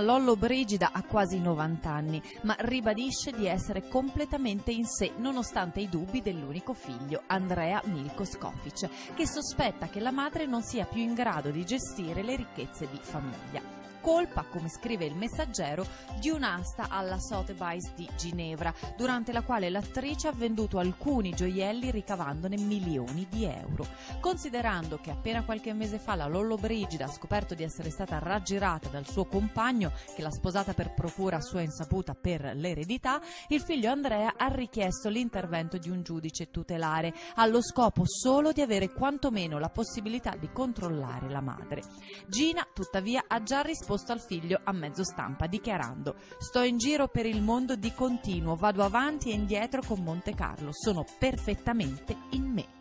Lollo Brigida ha quasi 90 anni, ma ribadisce di essere completamente in sé nonostante i dubbi dell'unico figlio, Andrea Milko Skofic, che sospetta che la madre non sia più in grado di gestire le ricchezze di famiglia colpa, come scrive il messaggero, di un'asta alla Sotheby's di Ginevra, durante la quale l'attrice ha venduto alcuni gioielli ricavandone milioni di euro. Considerando che appena qualche mese fa la Lollo Brigida ha scoperto di essere stata raggirata dal suo compagno, che l'ha sposata per procura sua insaputa per l'eredità, il figlio Andrea ha richiesto l'intervento di un giudice tutelare, allo scopo solo di avere quantomeno la possibilità di controllare la madre. Gina, tuttavia, ha già risposto risposto al figlio a mezzo stampa dichiarando sto in giro per il mondo di continuo, vado avanti e indietro con Monte Carlo, sono perfettamente in me.